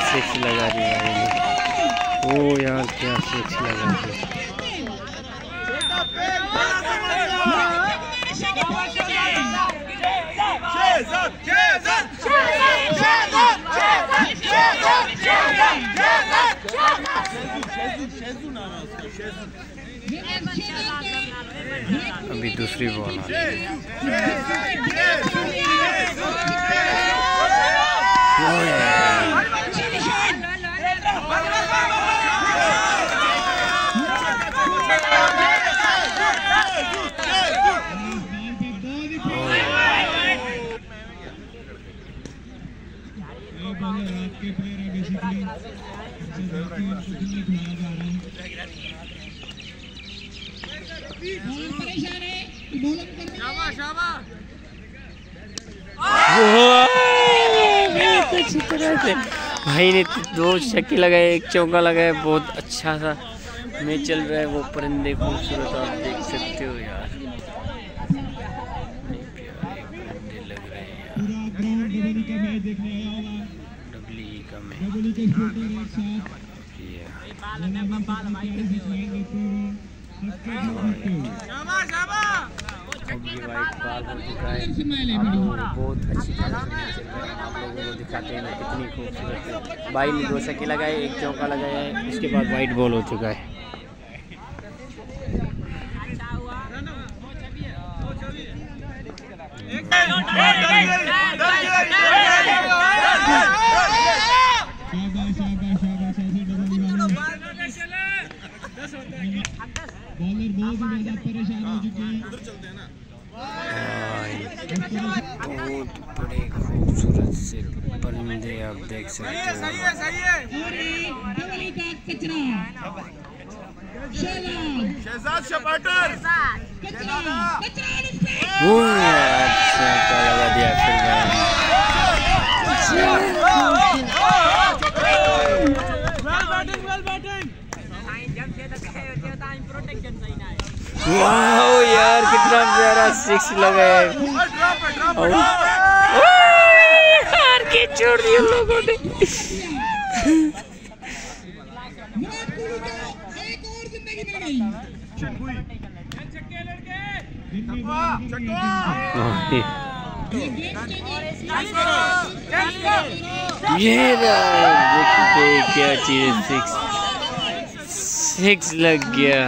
Six लगा दी भाई ओ यार, क्या सिक्स लगा दी अभी दूसरी बॉल आ रही है ओ यार ये बॉलर आपके प्लेयर है बेसिकली इनसे देखते हैं इनको क्यों नहीं खिलाया जा रहा है बॉलर भाई ने दो छक्के लगाए, एक चौका लगाया, बहुत अच्छा सा मैच चल रहा है, वो परिंदे खूबसूरत आप देख सकते हो यार। लग रहे हैं यार पूरा ग्राउंड डबली का मैच देखने आया होगा डबली का एक हो है अच्छी है हैं है भाई ने दो छक्के लगाए एक चौका लगाया है उसके बाद वाइट बॉल हो चुका है शाबाश शाबाश ऐसे डबल वाले बॉलर बहुत ही ज़्यादा परेशान हो चुके हैं बहुत बड़े खूबसूरत से परिंदे आप देख सकते हो और एक डबली का कचरा शहजाद शहजाद शपाटर कचरा कचरा और इस पे वो यार चौका लगा दिया फिर भाई वाह यार कितना प्यारा सिक्स लगा है और यार के छोड़ दिया लोगों ने विराट कोहली को एक और ज़िंदगी मिल गई दिन में बाहर गए थे। ये देखते क्या चीज़ सिक्स सिक्स लग गया।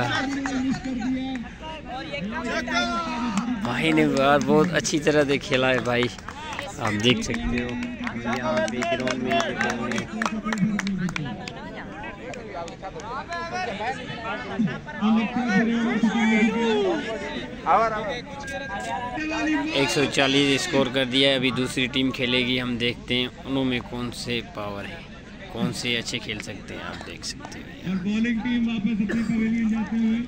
भाई ने यार बहुत अच्छी तरह से खेला है भाई। आप देख सकते हो। यहाँ पे ग्राउंड में एक सौ चालीस स्कोर कर दिया है। अभी दूसरी टीम खेलेगी। हम देखते हैं उनमें कौन से पावर है। कौन से अच्छे खेल सकते हैं आप देख सकते हो। और बॉलिंग टीम वापस अपने पवेलियन जाते हुए।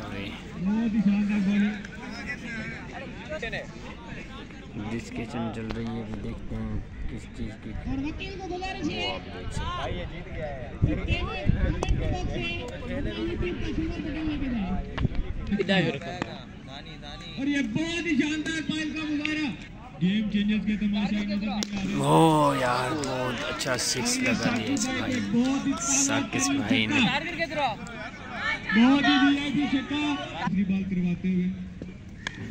और ये बहुत ही शानदार बॉलिंग डिस्कशन चल रही है देखते हैं। किस चीज़ की और वकील को गुजारिश वो है आप देख सकते हैं। कि कमेंट बॉक्स में अपनी टीम का सिल्वर बटन लेके जाए और ये बहुत ही शानदार पाइल का मुबारक। गेम चेंजर्स के तमाशा नज़र नहीं आ ओ यार बहुत अच्छा सिक्स लगा दिया इस भाई। ने बहुत ही साकिस भाई ने। बहुत ही वीआईपी छक्का बॉल करवाते हुए।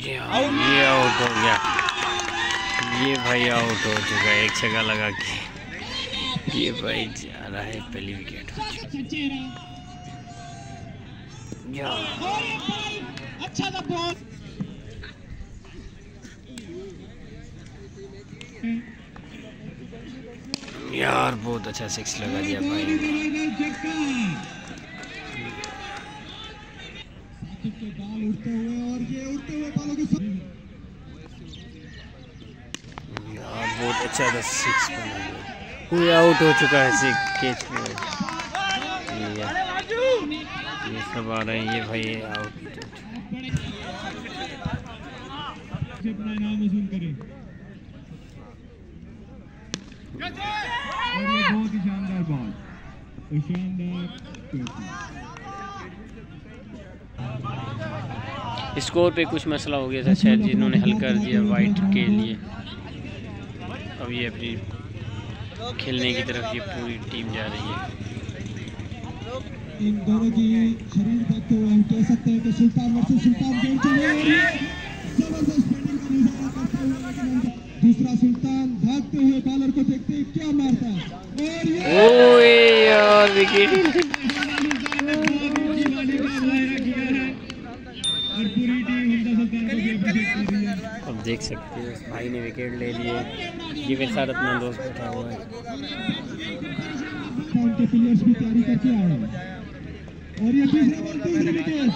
ये आउट हो गया। ये भाई आउट हो चुका है, एक छक्का लगा के। ये भाई जा रहा है, पहली विकेट यार, बहुत अच्छा सिक्स लगा दिया भाई ने ज़बरदस्त छक्का साकिब के बाल उड़ते हुए और ये उड़ते हुए बालों के साथ यार बहुत अच्छा था सिक्स कोई आउट हो चुका है सिक्स कैच में। ये सब आ रहे हैं ये भाई आउट से अपना इनाम वसूल करें और ये बहुत ही शानदार बॉल शानदार स्कोर पे कुछ मसला हो गया था शायद जिन्होंने हल कर दिया वाइट के लिए। अब ये अपनी खेलने की तरफ़ ये पूरी टीम जा रही है। इन दोनों की शरीर देखते हुए हम कह सकते हैं कि सुल्तान वर्सेस सुल्तान गेम चले और ये ज़बरदस्त बैटिंग का मुजाहरा करते हुए लेकिन दूसरा सुल्तान भागते हुए बॉलर को देखते ही क्या मारता है? और ये ओए यार विकेट और पूरी टीम हमजा सुल्तान को भी अप्रिशिएट कर रही है अब देख सकते हो भाई ने विकेट ले लिए ये मेरे साथ अपना दोस्त बैठा हुआ है। के और ये तीसरा बॉल दूसरी विकेट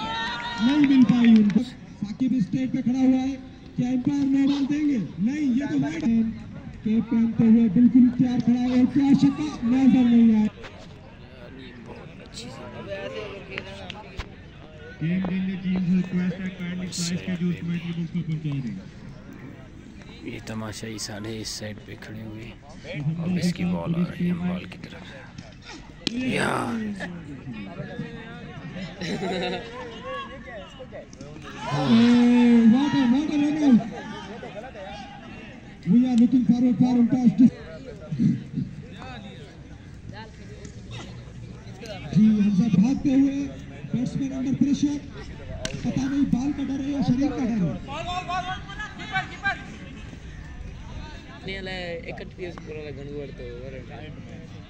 नहीं मिल पाई उनको साकिब स्टेट पे खड़ा हुआ है क्या एम्पायर नो बॉल देंगे नहीं ये तो वाइड कैप पहनते हुए बिल्कुल तैयार खड़ा है क्या शक्का नज़र नहीं आया गेम चेंजर टीम से रिक्वेस्ट है काइंडली फ़्लाइट के जो कमेंट्री बॉक्स में पहुँचा दें ये तमाशाई साढ़े इस साइड पे खड़े हुए हैं। अब इसकी बॉल आ रही है बॉल की तरफ़ यार Oh. We are looking to जी हमजा भागते हुए बैट्समैन अंडर प्रेशर पता नहीं बाल का डर है या शरीर का डर है नहीं अला एक पीएस पूरा घणું વળતો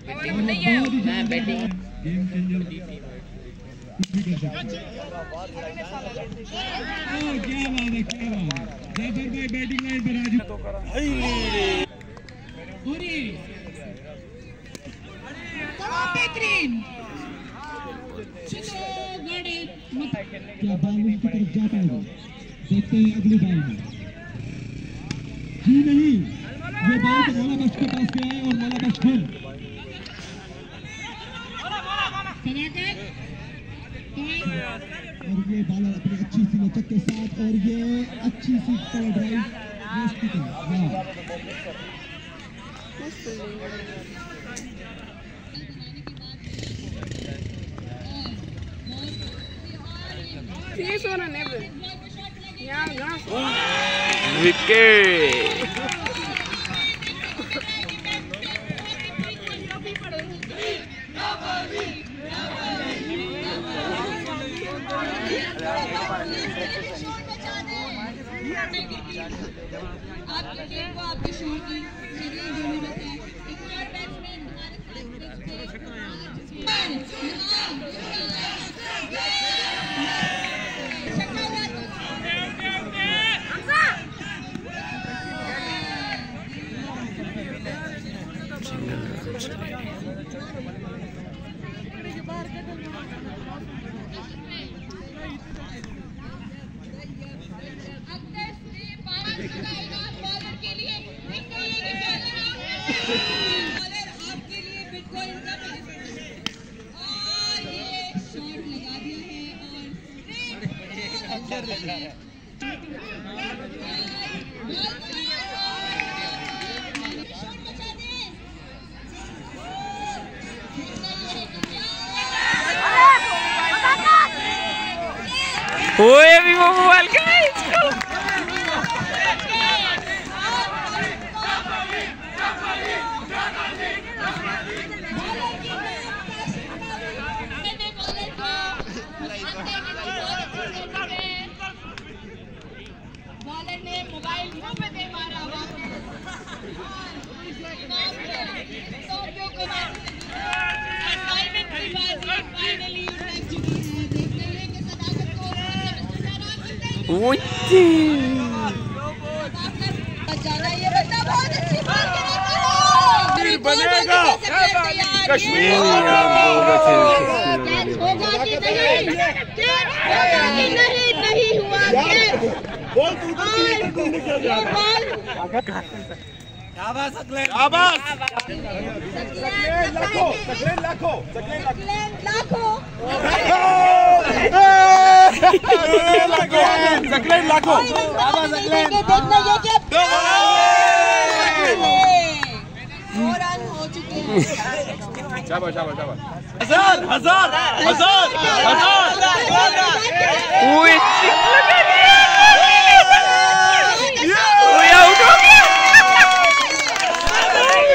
बैटिंग नहीं है ना बैटिंग गेम चेंजर कुछ भी कर सकते हैं ओह क्या बात है क्या बात है जाफर भाई बैटिंग लाइन पर राजू और ये क्या बॉल उनकी तरफ जा पाएगा देखते हैं अगली बॉल में जी नहीं ये बॉल तो मौला बख्श के पास गया है और मौला बख्श गुम और ये बॉलर अपनी अच्छी सी लचक के साथ और ये अच्छी सी cover drive This one I never. Yeah, घास विकेट आपके टीम को आपके शोर की ज़रूर ज़रूरत है एक और बैट्समैन हमारे बॉलर के लिए बिटकॉइन के बॉलर आपके लिए बिटकॉइन का और ये शॉट लगा दिया है और शॉट बचा दे ओए अभी वो मोबाइल का है इसको बॉलर ने मोबाइल मुँह पे दे मारा असाइनमेंट की बाजी फाइनली उठक चुकी है देखते हैं कि सदाकत को ऊँची जाना ये बंदा बहुत अच्छी बॉल कराता है बनेगा कश्मीर। नहीं हुआ लाखों देखना ये क्या हो चुके हैं ओए ओए आउट हो गया नहीं होने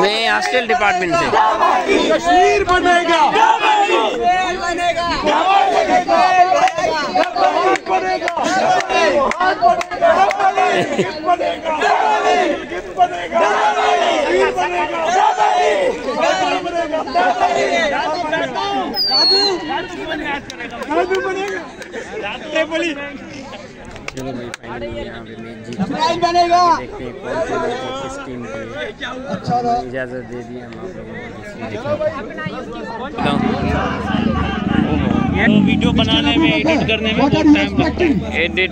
मैं हॉस्टल डिपार्टमेंट से। कश्मीर बनेगा। चलो भाई फाइनली यहाँ पे मैच जीत बनेगा। देखते हैं कौन से मैच है किस टीम को। इजाज़त दे दी हम आप लोगों को अपना दिखाते हैं वो वीडियो बनाने में एडिट करने में बहुत टाइम लगता है। एडिट